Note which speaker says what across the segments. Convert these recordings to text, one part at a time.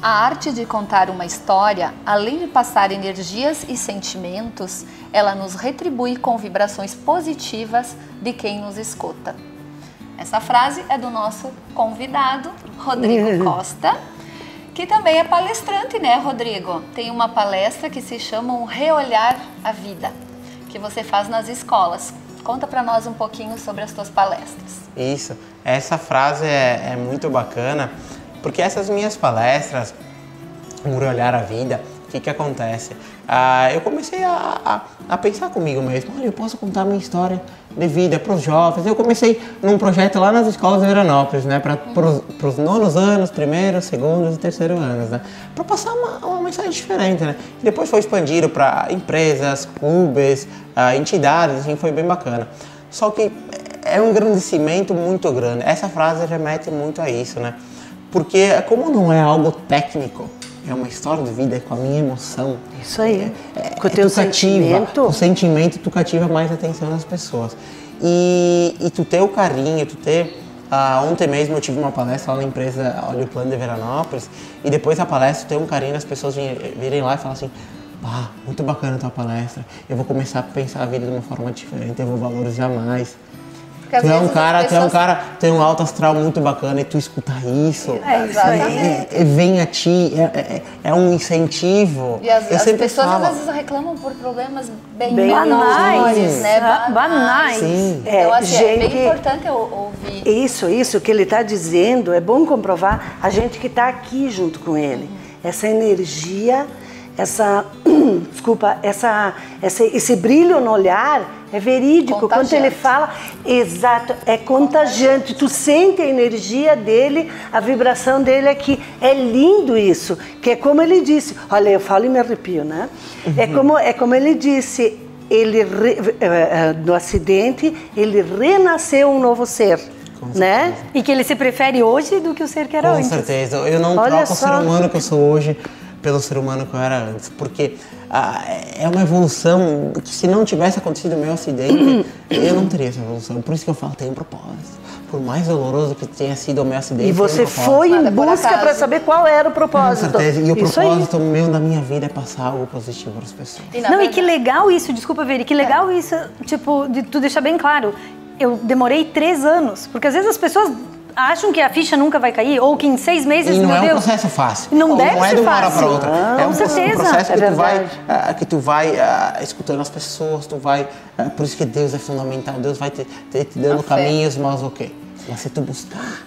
Speaker 1: A arte de contar uma história, além de passar energias e sentimentos, ela nos retribui com vibrações positivas de quem nos escuta. Essa frase é do nosso convidado, Rodrigo Costa, que também é palestrante, né, Rodrigo? Tem uma palestra que se chama um Reolhar a Vida, que você faz nas escolas. Conta para nós um pouquinho sobre as tuas palestras.
Speaker 2: Isso, essa frase é, é muito bacana porque essas minhas palestras, por olhar a vida, o que, que acontece? Ah, eu comecei a, a, a, pensar comigo mesmo, olha, eu posso contar minha história de vida para os jovens. Eu comecei num projeto lá nas escolas de Veranópolis, né, para os nonos anos, primeiros, segundos e terceiros anos, né, para passar uma, uma, mensagem diferente, né. E depois foi expandido para empresas, clubes, ah, entidades, assim, foi bem bacana. Só que é um engrandecimento muito grande. Essa frase remete muito a isso, né? Porque como não é algo técnico, é uma história de vida, é com a minha emoção.
Speaker 3: Isso aí.
Speaker 2: É, é, com o teu sentimento. O sentimento tu cativa mais a atenção das pessoas. E, e tu ter o carinho, tu ter... Ah, ontem mesmo eu tive uma palestra lá na empresa Olha o Plano de Veranópolis e depois da palestra tu ter um carinho das pessoas virem lá e falar assim ah, muito bacana a tua palestra, eu vou começar a pensar a vida de uma forma diferente, eu vou valorizar mais. Porque tu é um cara, pessoas... tu é um cara, tem um alto astral muito bacana e tu escutar isso.
Speaker 1: É, isso aí.
Speaker 2: É, é, vem a ti, é, é, é, um incentivo.
Speaker 1: E as, as pessoas falo, às vezes reclamam por problemas bem, bem banais, né?
Speaker 3: Banais. banais.
Speaker 1: Sim. Então, assim, gente, é bem importante ouvir.
Speaker 3: Isso, isso que ele está dizendo, é bom comprovar a gente que está aqui junto com ele. Uhum. Essa energia, essa, desculpa, essa, essa, esse brilho no olhar é verídico. Contagiante. Quando ele fala, exato, é contagiante. Tu sente a energia dele, a vibração dele aqui. É lindo isso. Que é como ele disse. Olha, eu falo e me arrepio, né? É uhum. É, como, é como ele disse. Ele uh, no acidente, ele renasceu um novo ser. Né?
Speaker 4: E que ele se prefere hoje do que o ser que era
Speaker 2: Com
Speaker 4: antes.
Speaker 2: Com certeza. Eu não Olha troco só. o ser humano que eu sou hoje pelo ser humano que eu era antes, porque ah, é uma evolução que se não tivesse acontecido o meu acidente, eu não teria essa evolução. Por isso que eu falo, tem um propósito. Por mais doloroso que tenha sido o meu acidente.
Speaker 3: E você
Speaker 2: um
Speaker 3: foi em busca para saber qual era o propósito.
Speaker 2: Com certeza. E o isso propósito aí. meu da minha vida é passar algo positivo para as pessoas.
Speaker 4: E não, verdade... e que legal isso, desculpa, Veri, que legal é. isso, tipo, de tu deixar bem claro. Eu demorei três anos, porque às vezes as pessoas acham que a ficha nunca vai cair ou que em seis meses,
Speaker 2: e não
Speaker 4: meu
Speaker 2: é
Speaker 4: um
Speaker 2: Deus, processo fácil.
Speaker 4: Não, deve
Speaker 2: não
Speaker 4: é
Speaker 2: de
Speaker 4: uma
Speaker 2: hora para outra.
Speaker 4: Não,
Speaker 2: é um,
Speaker 4: certeza.
Speaker 2: um processo que
Speaker 3: é
Speaker 2: tu vai, uh, que tu vai uh, escutando as pessoas, tu vai, uh, por isso que Deus é fundamental. Deus vai te, te, te dando a caminhos, fé. mas o quê? Mas se tu buscar,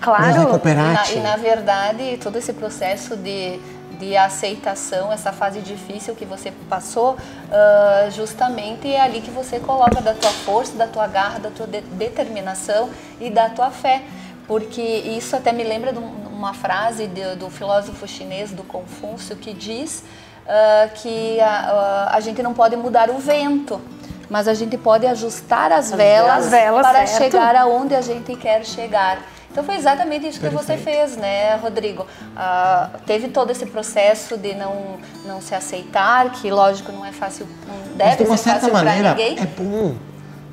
Speaker 4: claro.
Speaker 2: Deus vai cooperar.
Speaker 1: E na, e na verdade, todo esse processo de de aceitação, essa fase difícil que você passou, uh, justamente é ali que você coloca da tua força, da tua garra, da tua de determinação e da tua fé porque isso até me lembra de uma frase de, do filósofo chinês, do Confúcio, que diz uh, que a, a, gente não pode mudar o vento, mas a gente pode ajustar as, velas,
Speaker 4: as velas,
Speaker 1: para
Speaker 4: certo.
Speaker 1: chegar aonde a gente quer chegar. Então foi exatamente isso Perfeito. que você fez, né, Rodrigo? Uh, teve todo esse processo de não, não se aceitar, que lógico não é fácil, não deve Mas de uma ser certa maneira,
Speaker 2: É bom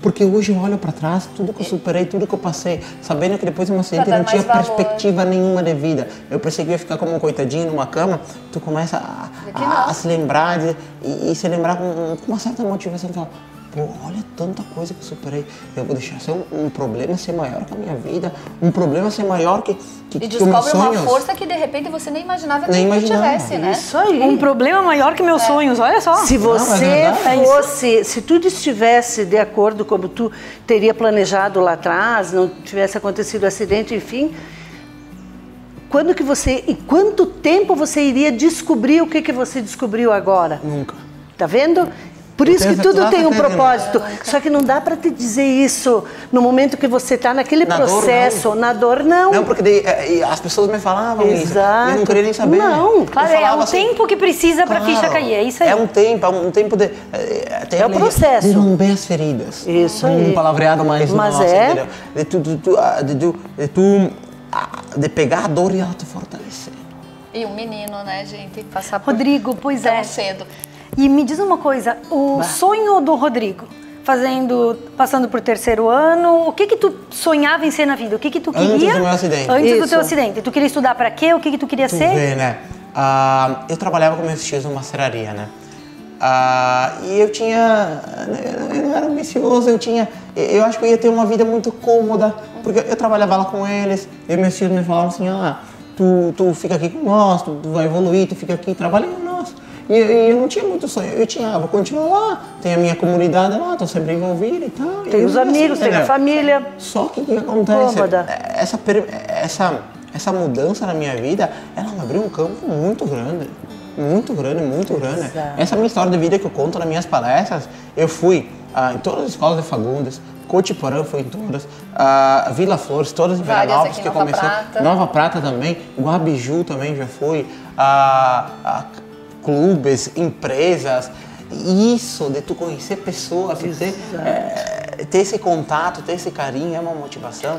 Speaker 2: porque hoje eu olho para trás, tudo que eu superei, tudo que eu passei, sabendo que depois de um acidente não tinha perspectiva nenhuma de vida. Eu pensei que ia ficar como um coitadinho numa cama, tu começa a, a, a se lembrar de, e, e, se lembrar com, com uma certa motivação. Fala, Pô, olha tanta coisa que eu superei. Eu vou deixar ser um, um, problema ser maior que a minha vida, um problema ser maior que, que,
Speaker 1: e
Speaker 2: que
Speaker 1: descobre uma força que de repente você nem imaginava nem que imaginava. tivesse, né?
Speaker 4: Isso aí. Um problema maior que meus é. sonhos, olha só.
Speaker 3: Se você não, é fosse, se tudo estivesse de acordo como tu teria planejado lá atrás, não tivesse acontecido acidente, enfim, quando que você, em quanto tempo você iria descobrir o que que você descobriu agora?
Speaker 2: Nunca.
Speaker 3: Tá vendo? Por isso que tudo tem um propósito. Só que não dá para te dizer isso no momento que você está naquele na processo. Dor, na dor, não.
Speaker 2: Não, porque daí, é, as pessoas me falavam
Speaker 3: Exato.
Speaker 2: isso. Eu não queria nem saber.
Speaker 3: Não,
Speaker 4: claro, é um assim, tempo que precisa para a claro, ficha cair. É isso aí.
Speaker 2: É um tempo, é um tempo de. É,
Speaker 3: é o processo. De
Speaker 2: lamber as feridas.
Speaker 3: Isso aí.
Speaker 2: Um palavreado mais
Speaker 3: Mas
Speaker 2: nosso,
Speaker 3: é.
Speaker 2: De tu, de, tu, ah, de, tu, de tu. Ah, de pegar a dor e ela te fortalecer.
Speaker 1: E um menino, né, gente? Passar por
Speaker 4: Rodrigo, pois
Speaker 1: tão
Speaker 4: é.
Speaker 1: cedo.
Speaker 4: E me diz uma coisa, o bah. sonho do Rodrigo fazendo, passando por terceiro ano, o que que tu sonhava em ser na vida? O que que tu
Speaker 2: Antes
Speaker 4: queria?
Speaker 2: do meu acidente.
Speaker 4: Antes do
Speaker 3: Isso.
Speaker 4: teu acidente. Tu queria estudar pra quê? O que que tu queria
Speaker 2: Tu
Speaker 4: ser?
Speaker 2: vê, né? Ah, eu trabalhava com meus tios numa serraria, né? Ah, e eu tinha. Eu não era ambicioso, eu tinha. Eu acho que eu ia ter uma vida muito cômoda, porque eu trabalhava lá com eles, e meus tios me falavam assim: ah, tu, tu fica aqui com nós, tu, tu vai evoluir, tu fica aqui, trabalha. E, e eu não tinha muito sonho, eu tinha, ah, vou continuar lá, tem a minha comunidade lá, tô sempre envolvido e tal. E
Speaker 3: Tem
Speaker 2: eu
Speaker 3: os
Speaker 2: assim,
Speaker 3: amigos, tem a
Speaker 2: entendeu?
Speaker 3: família.
Speaker 2: Só que o que acontece?
Speaker 3: Cômoda.
Speaker 2: Essa, essa, essa mudança na minha vida, ela me abriu um campo muito grande. Muito grande, muito grande.
Speaker 3: Exato.
Speaker 2: Essa minha história de vida que eu conto nas minhas palestras, eu fui ah, em todas as escolas de Fagundes, Cotiporã foi em todas, ah, Vila Flores, todas em Veranópolis que eu
Speaker 1: Nova
Speaker 2: comecei.
Speaker 1: Prata.
Speaker 2: Nova Prata também, Guabiju também já fui, ah, ah, clubes, empresas. Isso de tu conhecer pessoas, ter, eh, ter esse contato, ter esse carinho é uma motivação.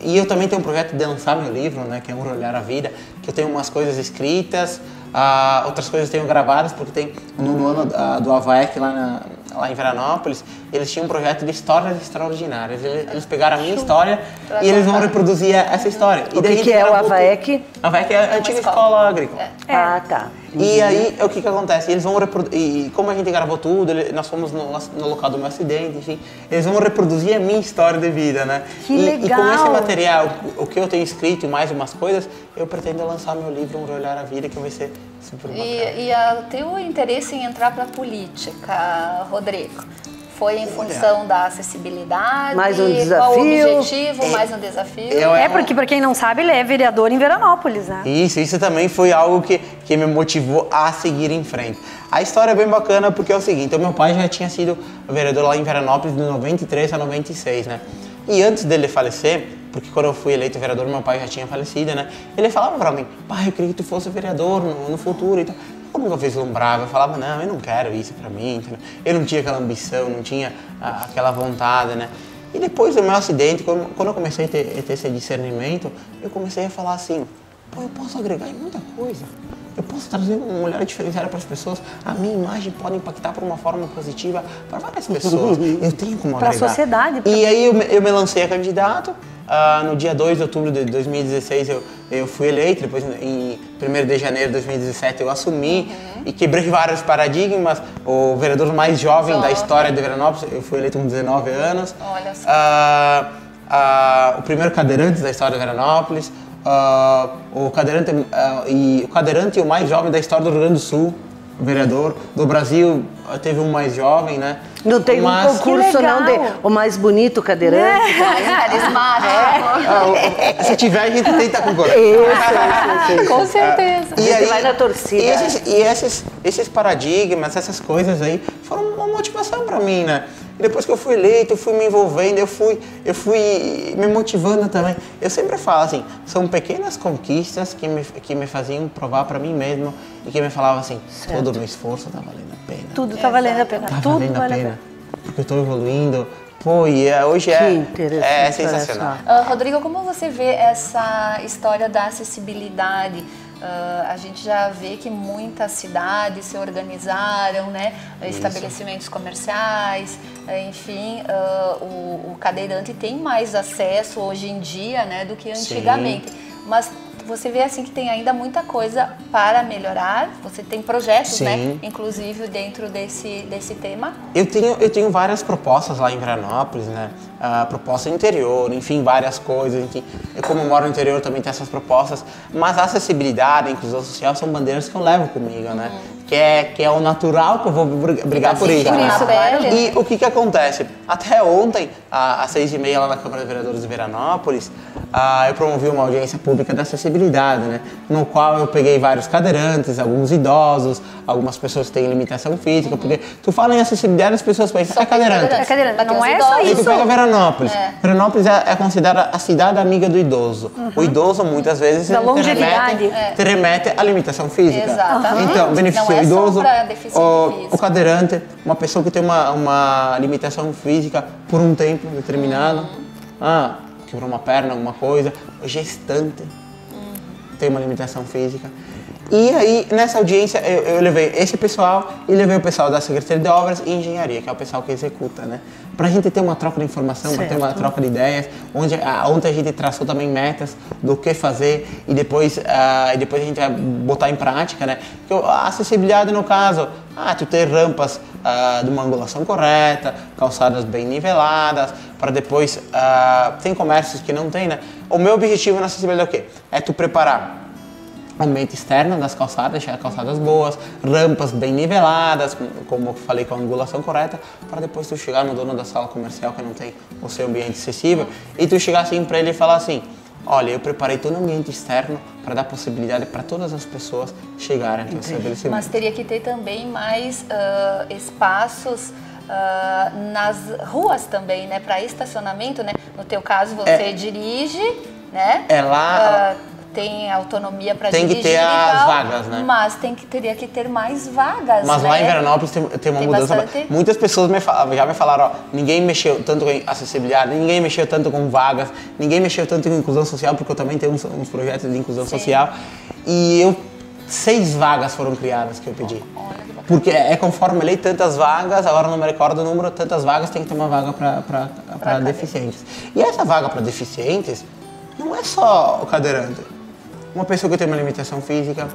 Speaker 2: E eu também tenho um projeto de lançar meu livro, né, que é Um Olhar à Vida, que eu tenho umas coisas escritas, ah, outras coisas eu tenho gravadas, porque tem no, no ano ah, do AVAEC lá, na- lá em Veranópolis, eles tinham um projeto de histórias extraordinárias. Eles, eles pegaram a minha história
Speaker 1: Pra
Speaker 2: e eles vão reproduzir essa história. E
Speaker 3: O
Speaker 2: daí
Speaker 3: que, que é o
Speaker 2: gravou tudo.
Speaker 3: AVAEC?
Speaker 2: AVAEC é a antiga
Speaker 1: escola.
Speaker 2: escola agrícola.
Speaker 3: Ah, tá.
Speaker 2: E aí, o que que acontece? Eles vão reproduzir, e como a gente gravou tudo, ele- nós fomos no, no local do meu acidente, enfim, eles vão reproduzir a minha história de vida, né?
Speaker 4: Que
Speaker 2: e, e com
Speaker 4: legal!
Speaker 2: esse material, o, que eu tenho escrito e mais umas coisas, eu pretendo lançar meu livro, Um Olhar à Vida, que vai ser super bacana.
Speaker 1: E, e a teu interesse em entrar para a política, Rodrigo, foi em função da acessibilidade?
Speaker 3: Mais um
Speaker 1: Qual o
Speaker 3: desafio?
Speaker 1: objetivo? mais um desafio?
Speaker 2: eu-
Speaker 4: É, porque pra quem não sabe, ele é vereador em Veranópolis, né?
Speaker 2: Isso, isso também foi algo que, que me motivou a seguir em frente. A história é bem bacana porque é o seguinte, o meu pai já tinha sido vereador lá em Veranópolis de 93 a 96, né? E antes dele falecer, porque quando eu fui eleito vereador, meu pai já tinha falecido, né? Ele falava pra mim, pai, eu queria que tu fosse vereador no, no futuro e tal. Eu nunca vislumbrava, eu falava, não, eu não quero isso pra mim, entendeu? Eu não tinha aquela ambição, não tinha ah, aquela vontade, né? E depois do meu acidente, quando, quando eu comecei a ter, a ter esse discernimento, eu comecei a falar assim, pô, eu posso agregar em muita coisa. Eu posso trazer um olhar diferenciado para as pessoas. A minha imagem pode impactar por uma forma positiva para várias pessoas. Eu tenho como
Speaker 4: Pra
Speaker 2: agregar.
Speaker 4: sociedade, pra-
Speaker 2: E aí eu, me- eu me lancei a candidato. Ah, no dia 2 de outubro de 2016 eu, eu fui eleito, depois em 1 de janeiro de 2017 eu assumi e quebrei vários paradigmas. O vereador mais jovem da história de Veranópolis, eu fui eleito com 19 anos.
Speaker 1: Olha só.
Speaker 2: Ah, ah, o primeiro cadeirante da história de Veranópolis, ah, o, cadeirante, ah, e, o cadeirante e o mais jovem da história do Rio Grande do Sul, o vereador. Do Brasil ah, teve um mais jovem, né?
Speaker 3: Não tem um
Speaker 2: Mas-
Speaker 3: concurso não de o mais bonito cadeirante.
Speaker 1: Mais carismático.
Speaker 2: Ah, o- se tiver, a gente tenta concorrer.
Speaker 3: Isso, isso, isso.
Speaker 1: Com certeza.
Speaker 3: A gente vai na torcida.
Speaker 2: E, esses, e esses, esses paradigmas, essas coisas aí, foram uma motivação para mim, né? E depois que eu fui eleito, eu fui me envolvendo, eu fui, eu fui me motivando também. Eu sempre falo assim, são pequenas conquistas que me, que me faziam provar para mim mesmo e que me falavam assim, todo o meu esforço tá valendo a pena.
Speaker 4: Tudo tá valendo a pena.
Speaker 2: Tá
Speaker 4: Tudo
Speaker 2: valendo a
Speaker 4: vale a
Speaker 2: pena.
Speaker 4: pena.
Speaker 2: Porque eu tô evoluindo. Pô, e é- hoje é,
Speaker 3: interessante,
Speaker 2: é sensacional.
Speaker 1: Ah, Rodrigo, como você vê essa história da acessibilidade? Ah, a gente já vê que muitas cidades se organizaram, né? Estabelecimentos comerciais, enfim, ah, o, o cadeirante tem mais acesso hoje em dia, né, do que
Speaker 2: Sim.
Speaker 1: antigamente. Mas você vê assim que tem ainda muita coisa para melhorar. Você tem projetos, né?
Speaker 2: Sim.
Speaker 1: Inclusive dentro desse, desse tema.
Speaker 2: Eu tenho, eu tenho várias propostas lá em Veranópolis, né? Ah, proposta interior, enfim, várias coisas. Enfim. Eu, como moro no interior, também tenho essas propostas. Mas a acessibilidade, a inclusão social são bandeiras que eu levo comigo, né? Que, é, que é o natural que eu vou br- brigar por isso.
Speaker 1: sentir
Speaker 2: né?
Speaker 1: na pele,
Speaker 2: E o que que acontece? Até ontem, às seis e meia, lá na Câmara de Vereadores de Veranópolis, ah, eu promovi uma audiência pública da acessibilidade, né? No qual eu peguei vários cadeirantes, alguns idosos, algumas pessoas que têm limitação física, porque tu fala em acessibilidade, as pessoas pensam,
Speaker 1: Só
Speaker 2: é cadeirante.
Speaker 4: É cadeirante,
Speaker 1: Mas
Speaker 4: não é só
Speaker 1: idosos.
Speaker 2: Aí tu
Speaker 4: isso.
Speaker 2: pega Veranópolis.
Speaker 1: É.
Speaker 2: Veranópolis é, é considerada a cidade amiga do idoso. O idoso, muitas vezes,
Speaker 4: Da
Speaker 2: te
Speaker 4: longevidade.
Speaker 2: remete, te remete à limitação física.
Speaker 1: Exatamente.
Speaker 2: Então, beneficia
Speaker 1: Não é
Speaker 2: idoso, o cadeirante, uma pessoa que tem uma, uma limitação física por um tempo determinado.
Speaker 1: Uhum.
Speaker 2: Ah, quebrou uma perna, alguma coisa. O gestante
Speaker 1: Uhum.
Speaker 2: tem uma limitação física. E aí, nessa audiência, eu, eu, levei esse pessoal e levei o pessoal da Secretaria de Obras e Engenharia, que é o pessoal que executa, né? Pra gente ter uma troca de informação, para ter uma troca de ideias, onde a, ontem a gente traçou também metas do que fazer e depois, uh, e depois a gente vai botar em prática, né? Porque a acessibilidade, no caso, ah, tu ter rampas uh, de uma angulação correta, calçadas bem niveladas, para depois, uh, tem comércios que não tem, né? O meu objetivo na acessibilidade é o quê? É tu preparar ambiente externo das calçadas, deixar calçadas boas, rampas bem niveladas, como eu falei, com a angulação correta, para depois tu chegar no dono da sala comercial que não tem o seu ambiente acessível e tu chegar assim para ele e falar assim: Olha, eu preparei todo o ambiente externo para dar possibilidade para todas as pessoas chegarem ao estabelecimento.
Speaker 1: Mas teria que ter também mais uh, espaços uh, nas ruas também, né? Para estacionamento, né? No teu caso, você é, dirige, né?
Speaker 2: É lá...
Speaker 1: Uh, tem autonomia para
Speaker 2: dirigir. Tem que ter as tal, vagas, né?
Speaker 1: Mas tem que, teria que ter mais vagas.
Speaker 2: Mas
Speaker 1: né?
Speaker 2: lá em Veranópolis tem, tem uma tem mudança. Bastante... Muitas pessoas me já me falaram, ó, ninguém mexeu tanto com acessibilidade, ninguém mexeu tanto com vagas, ninguém mexeu tanto com inclusão social, porque eu também tenho uns, uns projetos de inclusão Sim. social. E eu seis vagas foram criadas que eu pedi. Porque é conforme lei, tantas vagas, agora não me recordo o número, tantas vagas tem que ter uma vaga para deficientes. E essa vaga para deficientes não é só o cadeirante uma pessoa que tem uma limitação física,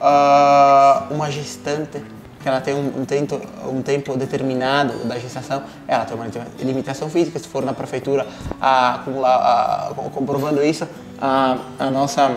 Speaker 2: uh, uma gestante que ela tem um, um, tempo, um tempo determinado da gestação, ela tem uma limitação física. Se for na prefeitura a, a, a, comprovando isso, a, a nossa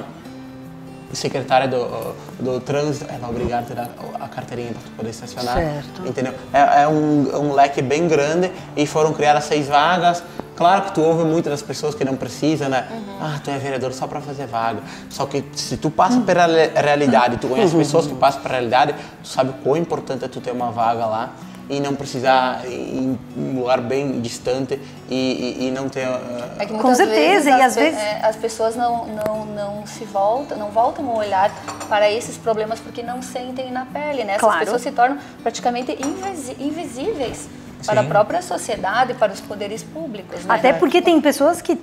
Speaker 2: secretária do, do trânsito, ela é obrigada a a, a carteirinha para poder estacionar.
Speaker 3: Certo.
Speaker 2: Entendeu? É, é um, um, leque bem grande e foram criadas seis vagas. Claro que tu ouve muitas das pessoas que não precisam, né? Uhum. Ah, tu é vereador só para fazer vaga. Só que se tu passa pela realidade, tu conhece pessoas que passam pela realidade, tu sabe o quão importante é tu ter uma vaga lá e não precisar ir em um lugar bem distante e, e, e não ter. Uh...
Speaker 1: É que Com certeza, e às vezes é, as pessoas não, não, não se voltam, não voltam o olhar para esses problemas porque não sentem na pele, né? Essas claro. pessoas se tornam praticamente invisíveis para Sim. a própria sociedade, para os poderes públicos. Né?
Speaker 4: Até porque tem pessoas que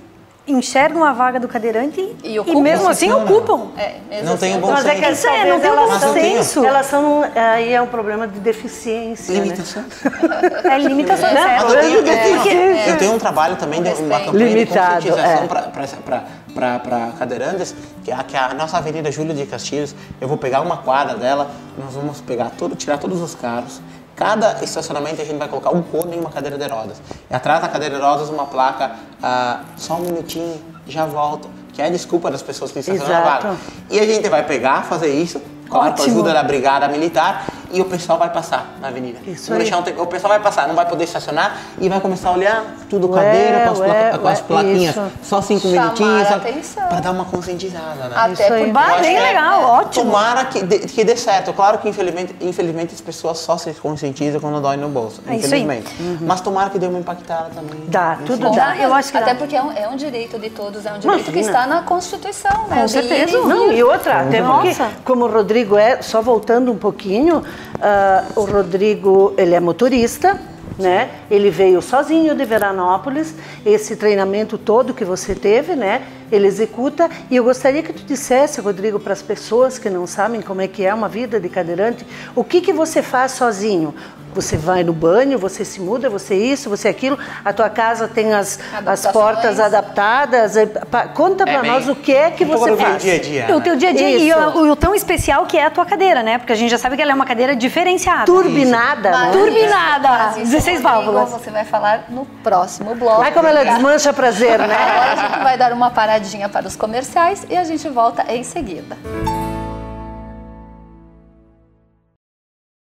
Speaker 4: enxergam a vaga do cadeirante e, e mesmo assim ocupam.
Speaker 2: É, mesmo não assim, tem um bom
Speaker 3: mas
Speaker 2: senso. É
Speaker 3: que isso é, não tem um bom senso. Elas são, aí é um problema de deficiência.
Speaker 2: Né? Limitação.
Speaker 4: Né? É limitação,
Speaker 2: é, eu, tenho, é, eu tenho um trabalho também de uma campanha
Speaker 3: Limitado,
Speaker 2: de conscientização é. para cadeirantes, que é, que é a nossa Avenida Júlio de Castilhos, eu vou pegar uma quadra dela, nós vamos pegar tudo, tirar todos os carros, Cada estacionamento a gente vai colocar um cone e uma cadeira de rodas. E atrás da cadeira de rodas uma placa, ah, só um minutinho, já volto. Que é a desculpa das pessoas que estacionam na vaga. E a gente vai pegar, fazer isso, claro, com a ajuda da brigada militar, e o pessoal vai passar na avenida. Isso aí. Um, o pessoal vai passar, não vai poder estacionar e vai começar a olhar tudo ué, cadeira, com as, ué, com as plaquinhas, isso. só cinco Chamar minutinhos, para dar uma conscientizada, né?
Speaker 4: Até por bah, bem legal, é, ótimo.
Speaker 2: Tomara que dê, que dê certo. Claro que infelizmente, infelizmente as pessoas só se conscientizam quando dói no bolso, é infelizmente. Uhum. Mas tomara que dê uma impactada também.
Speaker 3: Dá, tudo dá.
Speaker 1: Eu acho que Até dá. porque é um, é um, direito de todos, é um direito Imagina. que está na Constituição, né?
Speaker 4: Com certeza.
Speaker 3: Não, e outra, até porque, como o Rodrigo é, só voltando um pouquinho, uh, o Rodrigo, ele é motorista, né? Ele veio sozinho de Veranópolis, esse treinamento todo que você teve, né? Ele executa e eu gostaria que tu dissesse, Rodrigo, para as pessoas que não sabem como é que é uma vida de cadeirante, o que que você faz sozinho? Você vai no banho, você se muda, você isso, você aquilo. A tua casa tem as, as portas adaptadas. É, conta para é nós o que é que um você faz.
Speaker 2: Dia a dia,
Speaker 4: né? O teu dia a dia isso. e o, o, tão especial que é a tua cadeira, né? Porque a gente já sabe que ela é uma cadeira diferenciada.
Speaker 3: Turbinada. Né?
Speaker 4: Turbinada. 16 válvulas.
Speaker 1: Você vai falar no próximo bloco.
Speaker 3: Vai como ela desmancha prazer, né?
Speaker 1: Agora a gente vai dar uma paradinha para os comerciais e a gente volta em seguida.